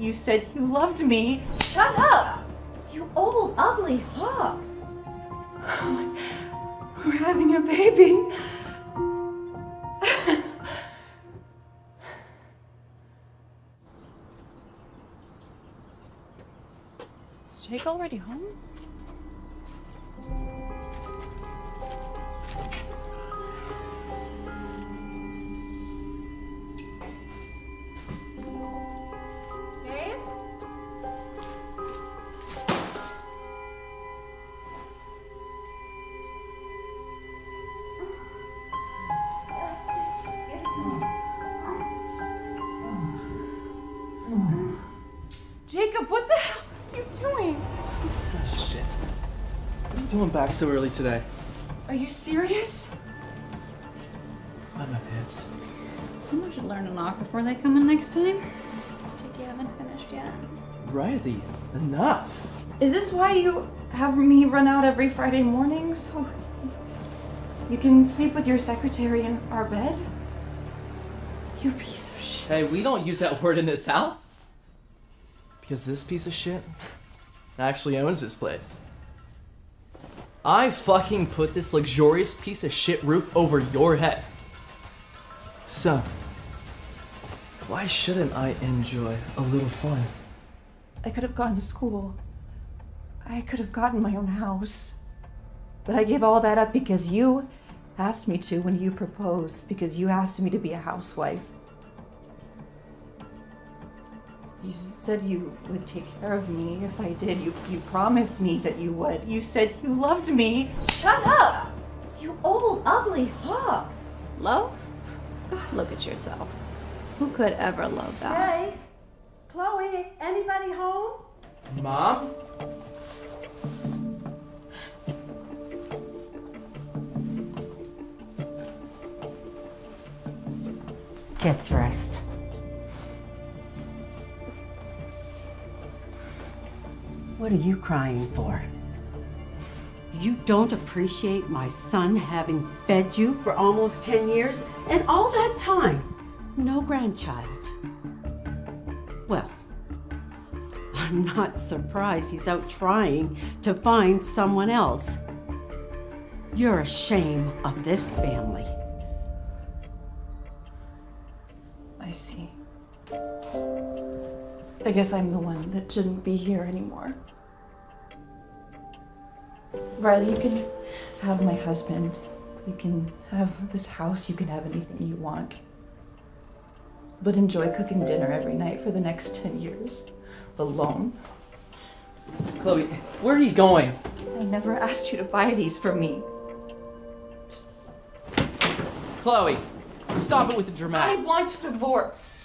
You said you loved me. Shut up! You old, ugly hog! Oh We're having a baby. Is Jake already home? Jacob, what the hell are you doing? Ah, shit. What are you doing back so early today? Are you serious? Mind my pants. Someone should learn to knock before they come in next time. Jake, you haven't finished yet. Riley, enough. Is this why you have me run out every Friday morning so you can sleep with your secretary in our bed? You piece of shit. Hey, we don't use that word in this house. Because this piece of shit actually owns this place. I fucking put this luxurious piece of shit roof over your head. So, why shouldn't I enjoy a little fun? I could have gone to school. I could have gotten my own house. But I gave all that up because you asked me to when you proposed, because you asked me to be a housewife. You said you would take care of me if I did. You, you promised me that you would. You said you loved me. Shut up! You old, ugly hog! Love? Look at yourself. Who could ever love that? Hey, Chloe, anybody home? Mom? Get dressed. What are you crying for? You don't appreciate my son having fed you for almost 10 years and all that time, no grandchild. Well, I'm not surprised he's out trying to find someone else. You're a shame of this family. I see. I guess I'm the one that shouldn't be here anymore. Riley, you can have my husband. You can have this house. You can have anything you want. But enjoy cooking dinner every night for the next 10 years. Alone. Chloe, where are you going? I never asked you to buy these for me. Chloe, stop it with the I dramatic. want divorce.